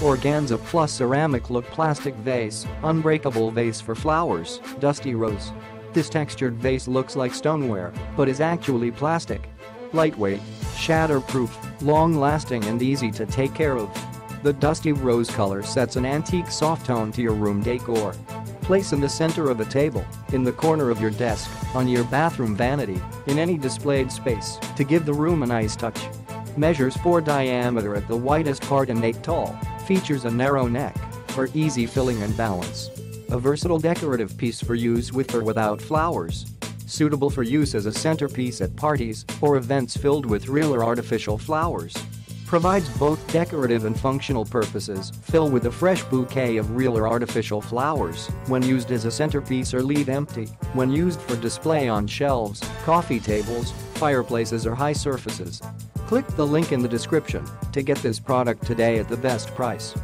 Organza Plus Ceramic Look Plastic Vase, Unbreakable Vase for Flowers, Dusty Rose. This textured vase looks like stoneware, but is actually plastic. Lightweight, shatterproof, long-lasting and easy to take care of. The dusty rose color sets an antique soft tone to your room decor. Place in the center of a table, in the corner of your desk, on your bathroom vanity, in any displayed space to give the room a nice touch. Measures 4 diameter at the widest part and 8 tall, features a narrow neck for easy filling and balance. A versatile decorative piece for use with or without flowers. Suitable for use as a centerpiece at parties or events filled with real or artificial flowers. Provides both decorative and functional purposes, fill with a fresh bouquet of real or artificial flowers when used as a centerpiece or leave empty when used for display on shelves, coffee tables, fireplaces or high surfaces. Click the link in the description to get this product today at the best price.